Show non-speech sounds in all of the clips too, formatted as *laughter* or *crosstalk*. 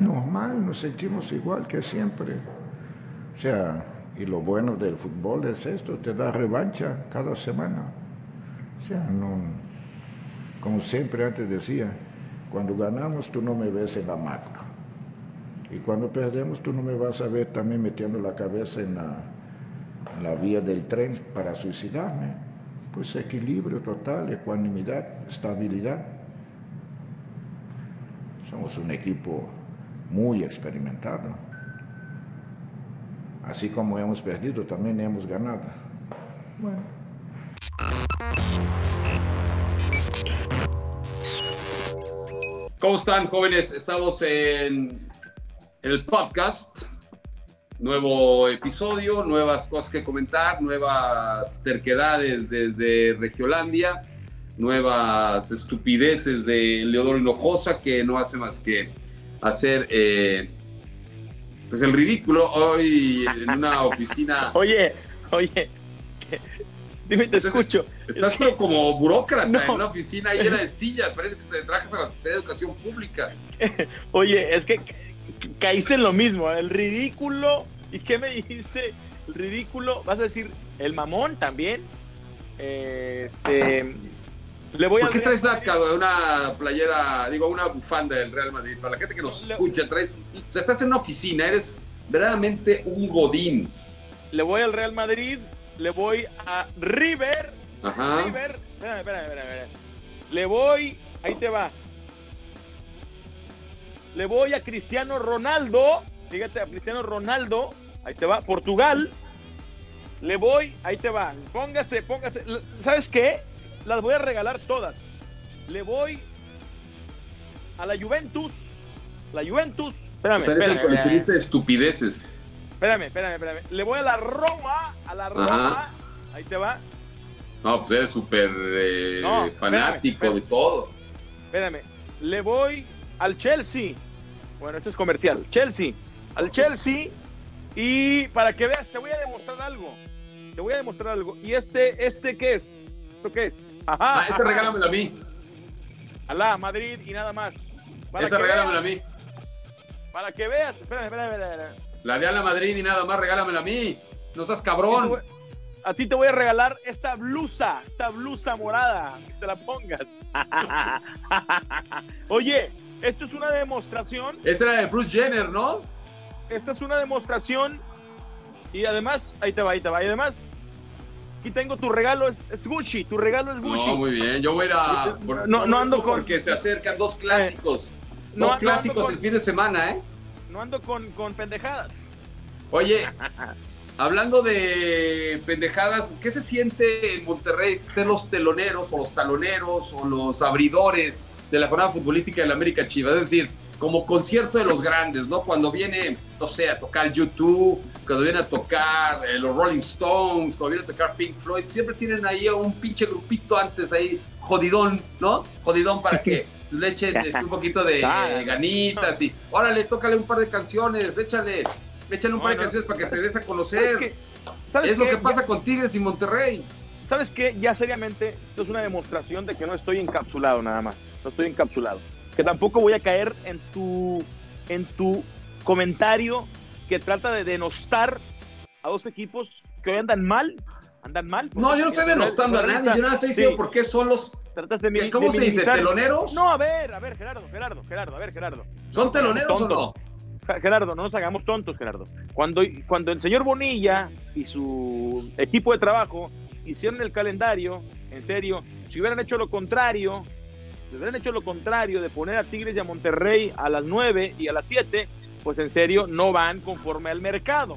Normal, nos sentimos igual que siempre. O sea, y lo bueno del fútbol es esto, te da revancha cada semana. O sea, no, como siempre antes decía, cuando ganamos tú no me ves en la macro. Y cuando perdemos tú no me vas a ver también metiendo la cabeza en la, en la vía del tren para suicidarme. Pues equilibrio total, ecuanimidad, estabilidad. Somos un equipo muy experimentado. Así como hemos perdido, también hemos ganado. Bueno. ¿Cómo están, jóvenes? Estamos en el podcast. Nuevo episodio, nuevas cosas que comentar, nuevas terquedades desde Regiolandia, nuevas estupideces de Leodoro Hinojosa que no hace más que hacer eh, pues el ridículo hoy en una *laughs* oficina. oye, oye, dime, te escucho. Estás pero como burócrata en una oficina llena de *laughs* sillas, parece que te trajes a la Secretaría de Educación Pública. *laughs* Oye, es que caíste en lo mismo, el ridículo. ¿Y qué me dijiste? El ridículo, vas a decir, el mamón también. Este, le voy ¿Por qué traes una, playera, digo, una bufanda del Real Madrid? Para la gente que nos escucha, traes, o sea, estás en una oficina, eres verdaderamente un godín. Le voy al Real Madrid, le voy a River. Ajá. River, espérame, espérame, espérame. Le voy, ahí te va. Le voy a Cristiano Ronaldo, fíjate, a Cristiano Ronaldo, ahí te va, Portugal. Le voy, ahí te va. Póngase, póngase. ¿Sabes qué? Las voy a regalar todas. Le voy a la Juventus. La Juventus. Espérame. O sea, eres el coleccionista de estupideces. Espérame, espérame, espérame. Le voy a la Roma. A la Roma. Ahí te va. No, pues eres súper eh, fanático de todo. Espérame. Le voy al Chelsea. Bueno, esto es comercial. Chelsea. Al Chelsea. Y para que veas, te voy a demostrar algo. Te voy a demostrar algo. ¿Y este, este qué es? ¿Esto qué es? Ajá. Ah, ese regálamelo a mí. Alá, Madrid y nada más. esa regálamelo a mí. Para que veas. Espérame, espérame, espérame. La de Ala Madrid y nada más, regálamelo a mí. No seas cabrón. A ti te voy a regalar esta blusa, esta blusa morada, que te la pongas. *laughs* Oye, esto es una demostración. Esa era de Bruce Jenner, ¿no? Esta es una demostración y además, ahí te va, ahí te va. Y además, aquí tengo tu regalo, es, Gucci, tu regalo es Gucci. No, muy bien, yo voy a... No, no, ando con... Porque se acercan dos clásicos, eh, dos clásicos el fin de semana, ¿eh? No ando con, con pendejadas. Oye, *laughs* hablando de pendejadas, ¿qué se siente en Monterrey ser los teloneros o los taloneros o los abridores de la jornada futbolística de la América Chiva? Es decir, como concierto de los grandes, ¿no? Cuando viene, no sé, a tocar YouTube, cuando viene a tocar eh, los Rolling Stones, cuando viene a tocar Pink Floyd, siempre tienen ahí un pinche grupito antes ahí, jodidón, ¿no? Jodidón para que *laughs* le echen este, un poquito de ganitas y, órale, tócale un par de canciones, échale, échale un par de canciones para que te des a conocer. es lo que pasa con Tigres y Monterrey. ¿Sabes qué? Ya seriamente, esto es una demostración de que no estoy encapsulado nada más, no estoy encapsulado que tampoco voy a caer en tu, en tu comentario que trata de denostar a dos equipos que hoy andan mal. Andan mal. No, yo no estoy denostando a nadie, yo nada estoy diciendo por qué son los. Tratas de ¿Cómo se dice? ¿Teloneros? No, a ver, a ver, Gerardo, Gerardo, Gerardo, a ver, Gerardo. ¿Son teloneros o no? Gerardo, no nos hagamos tontos, Gerardo. Cuando, cuando el señor Bonilla y su equipo de trabajo hicieron el calendario, en serio, si hubieran hecho lo contrario, si hubieran hecho lo contrario de poner a Tigres y a Monterrey a las 9 y a las 7, pues en serio no van conforme al mercado.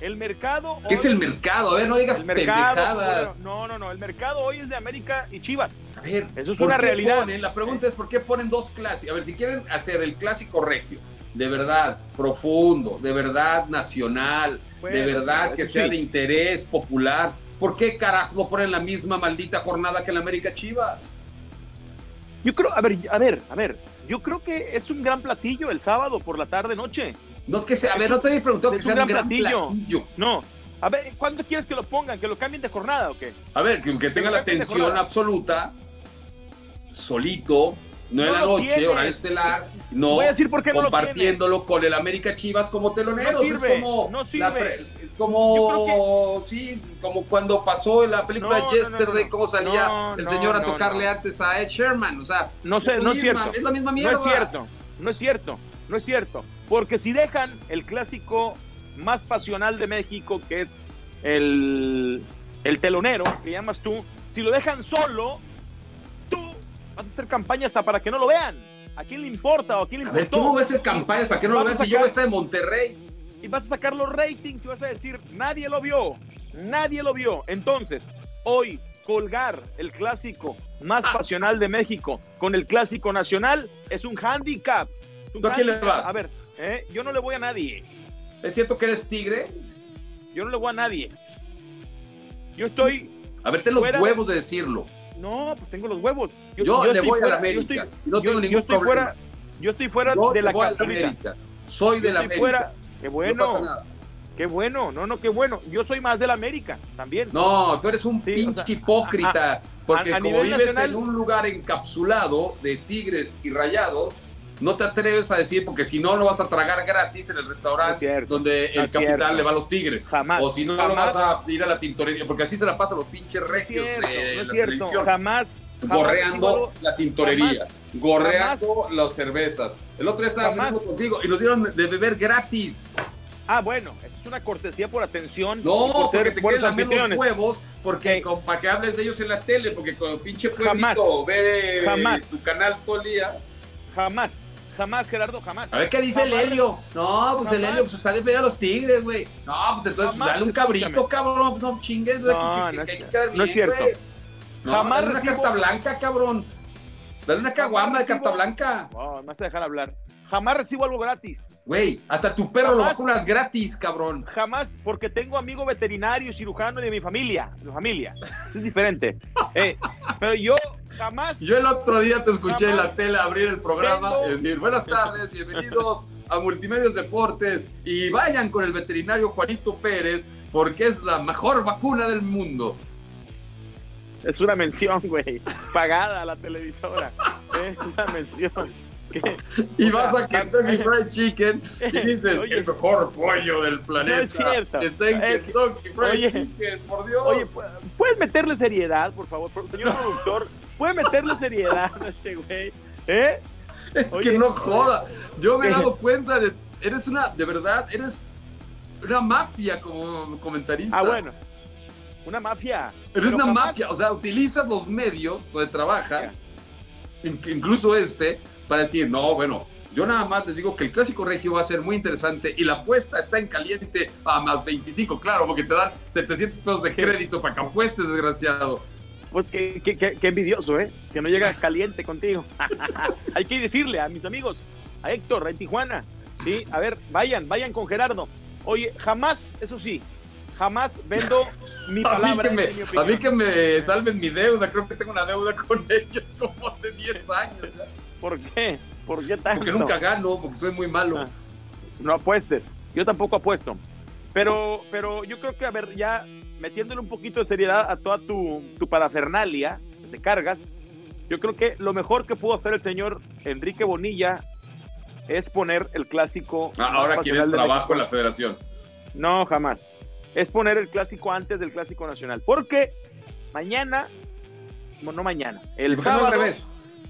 El mercado. ¿Qué es el mercado? A ver, no digas pendejadas. no, no, no. El mercado hoy es de América y Chivas. A ver, eso es una realidad. la pregunta es: ¿por qué ponen dos clásicos? A ver, si quieren hacer el clásico regio, de verdad profundo, de verdad nacional, de verdad que sea de interés popular, ¿por qué carajo no ponen la misma maldita jornada que el América Chivas? Yo creo, a ver, a ver, a ver, yo creo que es un gran platillo el sábado por la tarde noche. No que sea, a ver, no te había preguntado que sea un gran, platillo. No, a ver, ¿cuándo quieres que lo pongan? ¿Que lo cambien de jornada o qué? A ver, que, tenga la atención absoluta, solito, no, en la noche, horario estelar, no Voy a decir por qué no lo compartiéndolo con el América Chivas como teloneros. No sirve, es como, no sirve. la- es como, sí, como cuando pasó en la película No, de no, Yesterday, no, no. cómo salía No, el no, señor a no, tocarle no. antes a Ed Sherman, o sea, No sé, no es misma- cierto. Es la misma No mierda. es cierto, no es cierto, no es cierto. Porque si dejan el clásico más pasional de México, que es el, el telonero, que llamas tú, si lo dejan solo, vas a hacer campaña hasta para que no lo vean. ¿A quién le importa o a quién le A ver, importó? ¿cómo voy a hacer campañas para que no lo Vas vean si yo voy a estar en Monterrey? y vas a sacar los ratings y vas a decir, nadie lo vio, nadie lo vio. Entonces, hoy colgar el clásico más Ah. pasional de México con el clásico nacional es un handicap. Un ¿Tú a quién le vas? A ver, ¿eh? yo no le voy a nadie, ¿Es cierto que eres tigre? yo no le voy a nadie. Yo estoy, A ver, ten los Fuera- huevos de decirlo. No, pues tengo los huevos. Yo, le estoy voy a fuera- la América Yo estoy, no yo- tengo yo ningún estoy problema. fuera, yo estoy fuera Yo de le la voy a. América. Soy de Yo la América. fuera, qué bueno. No pasa nada. Qué bueno, no, no, qué bueno. Yo soy más de la América también. No, tú eres un Sí, pinche o sea, hipócrita. porque a- a como vives nacional- en un lugar encapsulado de tigres y rayados, no te atreves a decir, porque si no, no vas a tragar gratis en el restaurante donde no el capital le va a los tigres. Jamás. O si no, jamás, vas a ir a la tintorería, porque así se la pasan los pinches no es regios cierto, eh, en no es la cierto. Jamás. jamás gorreando la tintorería, gorreando las cervezas. El otro día estaba haciendo contigo y nos dieron de beber gratis. Ah, bueno, es una cortesía por atención. No, por porque te quieren lamer los huevos, porque con- para que hables de ellos en la tele, porque con el pinche Jamás. pueblito ve Jamás. tu canal todo el día. Jamás, jamás, Gerardo, jamás. A ver qué dice el Jamás. Helio. No, pues el Jamás. Helio pues está defendiendo a los tigres, güey. No, pues entonces pues, dale un cabrito, escúchame. cabrón. No chingues, güey. No, que, no hay que No es cierto. güey. No, Jamás dale una recibo- carta blanca, cabrón. Dale una caguama de carta blanca. Oh, me vas a dejar hablar. Jamás recibo algo gratis. Güey, hasta tu perro lo vacunas gratis, cabrón. Jamás, porque tengo amigo veterinario cirujano de mi familia. De mi familia. Es diferente. *laughs* Eh, pero yo jamás. Yo el otro día te escuché en la tele abrir el programa tengo- y decir, buenas tardes, bienvenidos a Multimedios Deportes y vayan con el veterinario Juanito Pérez porque es la mejor vacuna del mundo. Es una mención, güey. Pagada a la televisora. Es una mención. Y vas a Kentucky Fried Chicken y dices, Oye. el mejor pollo del planeta. No es cierto. Está en Eh, Kentucky Fried oye. Chicken, por Dios. Oye, pu- ¿puedes meterle seriedad, por favor? Señor productor, ¿puede meterle seriedad a este güey? ¿Eh? es oye. que no joda. Yo me he dado cuenta de, eres una, de verdad, eres una mafia como comentarista. Ah, bueno. Una mafia. Eres una mafia, o sea, utilizas los medios donde trabajas, in- incluso este, para decir, no, bueno, yo nada más les digo que el clásico regio va a ser muy interesante y la apuesta está en caliente a más 25, claro, porque te dan 700 pesos de crédito para que apuestes, desgraciado. Pues qué, qué- qué- qué envidioso, ¿eh? Que no llega *laughs* caliente contigo. *laughs* Hay que decirle a mis amigos, a Héctor, a Tijuana, ¿sí? A ver, vayan, vayan con Gerardo. Oye, jamás, eso sí, jamás vendo mi *laughs* A mí, palabra. que me, a mí que me salven mi deuda, creo que tengo una deuda con ellos como hace 10 años, ya. ¿Por qué? ¿Por qué tanto? porque nunca gano, porque soy muy malo. Ah. No apuestes. Yo tampoco apuesto. Pero, pero yo creo que, a ver, ya metiéndole un poquito de seriedad a toda tu, tu parafernalia que te cargas, yo creo que lo mejor que pudo hacer el señor Enrique Bonilla es poner el clásico. Ah, ahora quieres trabajo en la federación. No, jamás. Es poner el clásico antes del clásico nacional. Porque mañana, no, no mañana, el ¿Y por qué no sábado. al revés?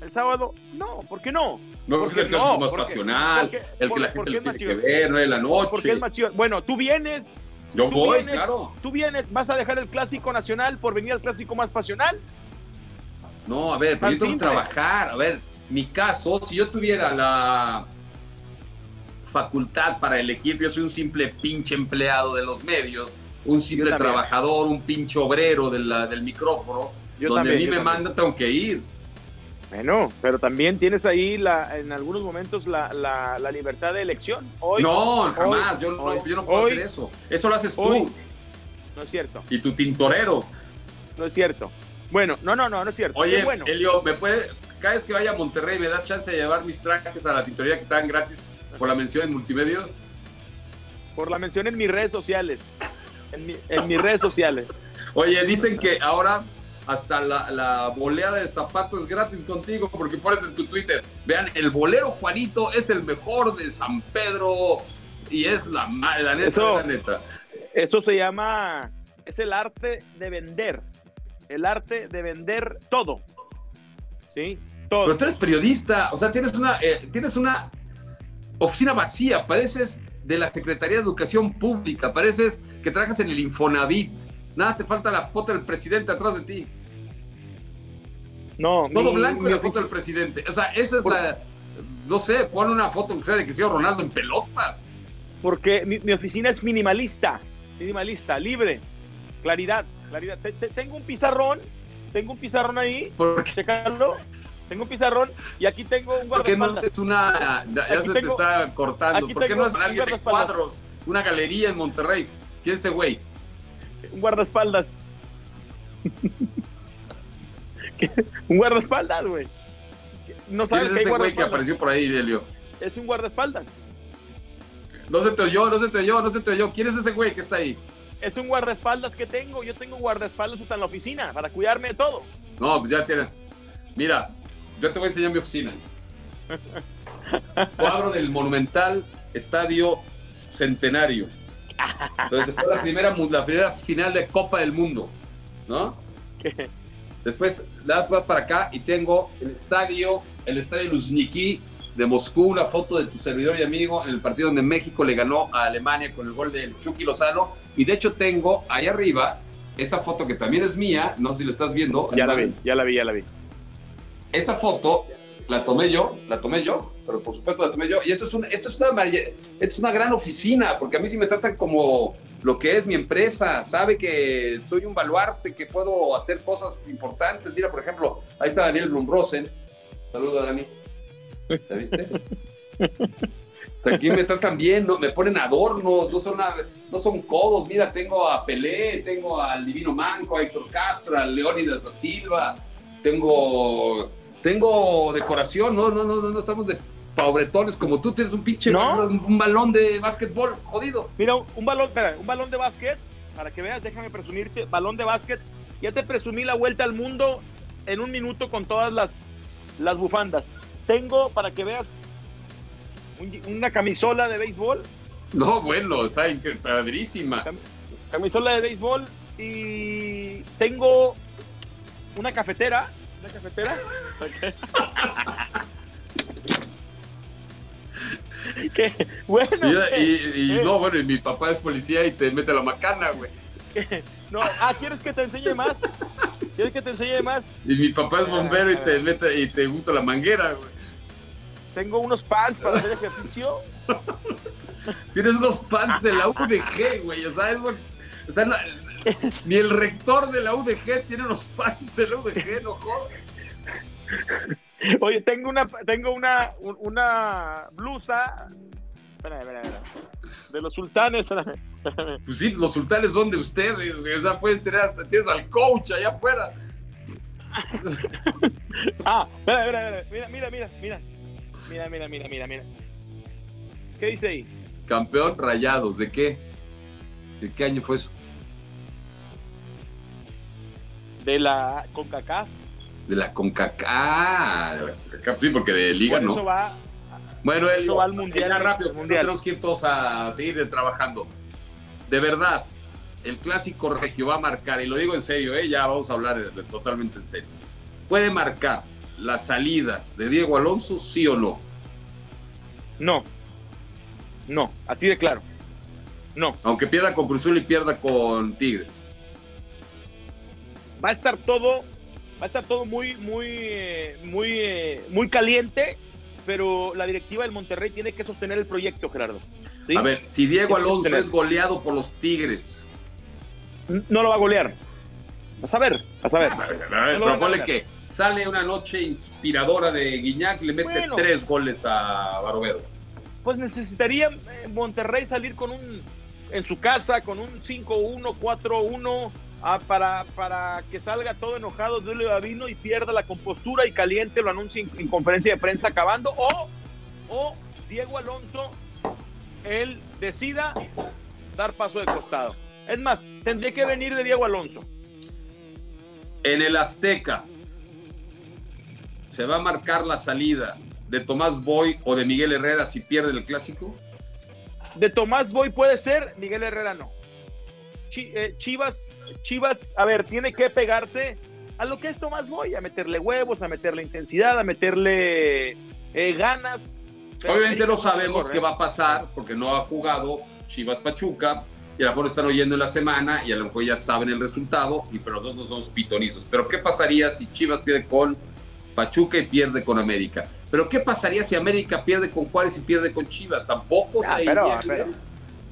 El sábado, no, ¿por qué no? No, porque Porque es el clásico no, más porque- pasional, porque- el que la gente porque le tiene que ver, 9 de la Porque noche. es más chido. Bueno, tú vienes, Yo tú voy, vienes, claro. tú vienes, vas a dejar el clásico nacional por venir al clásico más pasional. No, a ver, pero yo tengo que trabajar. A ver, mi caso, si yo tuviera la facultad para elegir, yo soy un simple pinche empleado de los medios, un simple trabajador, un pinche obrero de la- del micrófono, Yo donde también, a mí me también. manda tengo que ir. Bueno, pero también tienes ahí la, en algunos momentos la, la- la libertad de elección. Hoy no, jamás, yo, hoy, no, yo no puedo hacer eso. Eso lo haces tú no es cierto, y tu tintorero. no es cierto. Bueno, no, no, no, no es cierto. Oye, bueno. Elio, ¿me puede, cada vez que vaya a Monterrey, me das chance de llevar mis trajes a la tintorería que están gratis por la mención en multimedia? Por la mención en mis redes sociales. En, mi- en mis redes sociales. Oye, dicen que ahora hasta la, la boleada de zapatos gratis contigo porque pones en tu Twitter, vean, el bolero Juanito es el mejor de San Pedro y es la, la neta, Eso- la neta. Eso se llama, es el arte de vender, el arte de vender todo. ¿Sí? Todo. Pero tú eres periodista, o sea, tienes una, eh, tienes una oficina vacía, pareces de la Secretaría de Educación Pública, pareces que trabajas en el Infonavit. Nada, te falta la foto del presidente atrás de ti. No, Todo mi- blanco mi y la foto del presidente. O sea, esa es Por- la. No sé, pon una foto que sea de Cristiano Ronaldo en pelotas. Porque mi, mi oficina es minimalista, minimalista, libre, claridad, claridad. Te- te- tengo un pizarrón, tengo un pizarrón ahí, Porque, checalo. Tengo un pizarrón y aquí tengo un ¿Por qué no guardaespaldas. es una. Ya Aquí se te está cortando. ¿Por qué no es alguien de guardaespaldas. cuadros? Una galería en Monterrey. ¿Quién es ese güey? Un guardaespaldas. *laughs* Un guardaespaldas, güey. No ¿Quién sabes es que hay ese güey que apareció por ahí, Delio? Es un guardaespaldas. No se te oyó, no se te oyó, no se te oyó. ¿Quién es ese güey que está ahí? Es un guardaespaldas que tengo. Yo tengo guardaespaldas hasta en la oficina para cuidarme de todo. No, pues ya tienes. Mira, yo te voy a enseñar mi oficina. *laughs* Cuadro del Monumental Estadio Centenario. Entonces fue la primera, la primera final de Copa del Mundo, ¿no? Después das vas para acá y tengo el estadio, el estadio Luzhniki de Moscú, una foto de tu servidor y amigo en el partido donde México le ganó a Alemania con el gol del Chucky Lozano. Y de hecho tengo ahí arriba esa foto que también es mía, no sé si la estás viendo. Ya la vi, ya la vi, ya la vi. Esa foto la tomé yo, la tomé yo, pero por supuesto la tomé yo. Y esto es, un- esto es, una, esto es una gran oficina, porque a mí sí me tratan como lo que es mi empresa. Sabe que soy un baluarte, que puedo hacer cosas importantes. Mira, por ejemplo, ahí está Daniel Blumrosen. Saluda, Dani. ¿Ya viste? Aquí me tratan bien, ¿no? me ponen adornos, no son, no son codos. Mira, tengo a Pelé, tengo al Divino Manco, a Héctor Castro, a Leónidas da Silva, tengo, tengo decoración, no, no, no, no, no estamos de pobretones como tú tienes un pinche un balón de básquetbol jodido. Mira, un balón, espera, un balón de básquet, para que veas, déjame presumirte, balón de básquet. Ya te presumí la vuelta al mundo en un minuto con todas las, las bufandas. Tengo, para que veas, un- una camisola de béisbol, No, bueno, está padrísima. camisola de béisbol y tengo una cafetera, una cafetera. *laughs* que, bueno, Y, y- y eh. no, bueno, y mi papá es policía y te mete la macana, güey. no, ah, ¿quieres que te enseñe más? ¿Quieres que te enseñe más? Y mi papá es bombero y te mete y te gusta la manguera, güey. Tengo unos pants para hacer ejercicio. *laughs* Tienes unos pants de la UDG, güey. O sea, eso. O sea, no- ni el rector de la UDG tiene unos pants de la UDG, no jodas. Oye, tengo una, tengo una, un- una blusa. Espera, espera, espera. De los sultanes. espérame, espérame. Pues sí, los sultanes son de ustedes. O sea, pueden tener hasta. Tienes al coach allá afuera. *laughs* Ah, espera, espera, espera. Mira, mira, mira, mira. Mira, mira, mira, mira, mira. ¿Qué dice ahí? Campeón rayados, ¿de qué? ¿De qué año fue eso? De la CONCACAF. De la CONCACAF. Sí, porque de liga, Por ¿no? va. Bueno, Elio, va al mundial, ya rápido, mundial. tenemos que ir todos a seguir trabajando. De verdad, el clásico regio va a marcar, y lo digo en serio, ¿eh? ya vamos a hablar de- de- totalmente en serio. ¿Puede marcar la salida de Diego Alonso, sí o no? No. No, así de claro. No. Aunque pierda con Cruzul y pierda con Tigres. Va a estar todo, va a estar todo muy, muy, eh, muy, eh, muy caliente, pero la directiva del Monterrey tiene que sostener el proyecto, Gerardo. ¿sí? A ver, si Diego Alonso es goleado por los Tigres, No lo va a golear. Vas a ver, vas a ver. a ver, a que sale una noche inspiradora de Guiñac y le mete Bueno. tres goles a Barovero. Pues necesitaría eh, Monterrey salir con un, en su casa, con un 5-1, 4-1, ah, para, para que salga todo enojado de Julio Davino y pierda la compostura y caliente lo anuncie en, en conferencia de prensa acabando, o, o Diego Alonso, él decida dar paso de costado. Es más, tendría que venir de Diego Alonso. En el Azteca, ¿se va a marcar la salida de Tomás Boy o de Miguel Herrera si pierde el clásico? De Tomás Boy puede ser, Miguel Herrera no. Eh, Chivas, Chivas, a ver, tiene que pegarse a lo que es Tomás Boy, a meterle huevos, a meterle intensidad, a meterle eh, ganas. Obviamente no sabemos qué va a pasar porque no ha jugado Chivas Pachuca y a lo mejor están oyendo en la semana y a lo mejor ya saben el resultado, y pero nosotros no somos pitonizos. Pero ¿qué pasaría si Chivas pierde con Pachuca y pierde con América? Pero ¿qué pasaría si América pierde con Juárez y pierde con Chivas? Tampoco se iría.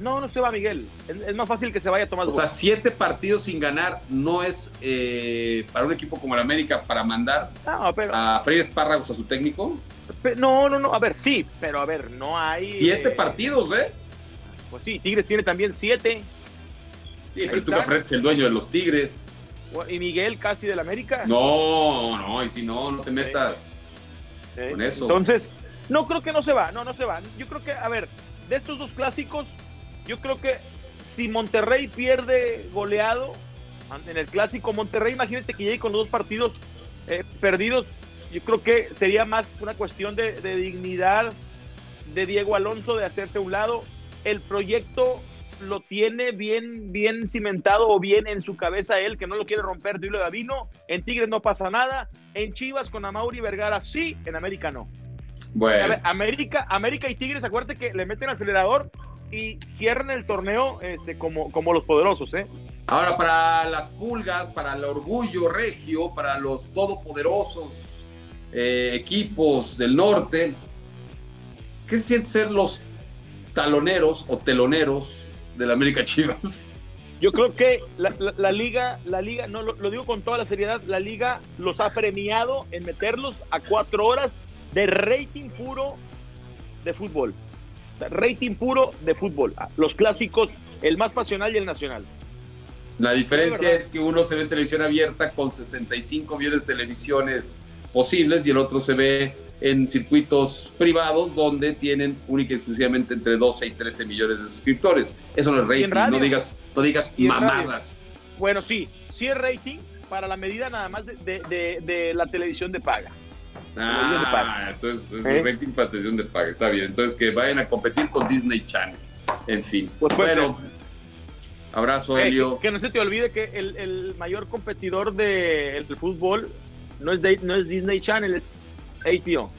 No, no se va Miguel. Es, más fácil que se vaya Tomás. O sea, siete partidos sin ganar no es eh, para un equipo como el América para mandar a Freire Espárragos a su técnico. No, no, no. A ver, sí, pero a ver, no hay. Siete eh, partidos, ¿eh? Pues sí, Tigres tiene también siete. Sí, pero tú que es el dueño de los Tigres. ¿Y Miguel casi del América? No, no, y si no, no te metas con eso. Entonces, no creo que no se va, no, no se va. Yo creo que, a ver, de estos dos clásicos, yo creo que si Monterrey pierde goleado en el clásico Monterrey, imagínate que llegue con los dos partidos eh, perdidos. Yo creo que sería más una cuestión de, dignidad de Diego Alonso de hacerte un lado. El proyecto lo tiene bien, bien cimentado o bien en su cabeza él, que no lo quiere romper de Davino. En Tigres no pasa nada. En Chivas con Amauri Vergara sí, en América no. Bueno. América, América y Tigres, acuérdate que le meten acelerador y cierren el torneo este, como, como los poderosos. ¿eh? Ahora, para las pulgas, para el orgullo regio, para los todopoderosos eh, equipos del norte, ¿qué se siente ser los taloneros o teloneros del América Chivas? Yo creo que la, liga, la liga, no lo, lo, digo con toda la seriedad, la liga los ha premiado en meterlos a cuatro horas de rating puro de fútbol rating puro de fútbol. Ah, los clásicos, el más pasional y el nacional. La diferencia es que uno se ve en televisión abierta con 65 millones de televisiones posibles y el otro se ve en circuitos privados donde tienen única y exclusivamente entre 12 y 13 millones de suscriptores. Eso no es rating, no digas, no digas mamadas. Bueno, sí, sí es rating para la medida nada más de la televisión de paga. Ah, entonces es ¿Eh? rating para televisión de paga. Está bien. Entonces que vayan a competir con Disney Channel. En fin. Pues bueno, abrazo, Helio. Que, no se te olvide que el, mayor competidor del fútbol no es, no es Disney Channel, es HBO.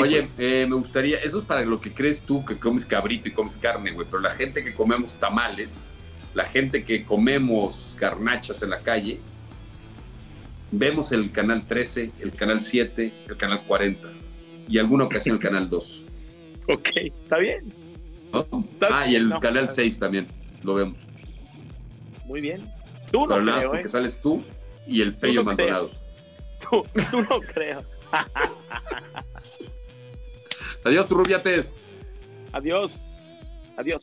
Oye, eh, me gustaría, eso es para lo que crees tú que comes cabrito y comes carne, güey, pero la gente que comemos tamales, la gente que comemos garnachas en la calle, vemos el canal 13, el canal 7, el canal 40 y alguna ocasión el canal 2. *laughs* Ok, está bien. ah, y el canal 6 también, lo vemos. Muy bien. Tú no creo, porque ¿eh? sales tú y el Pello Maldonado. Tú, tú, no creo. *laughs* Adiós, tu rubiates. Adiós. Adiós.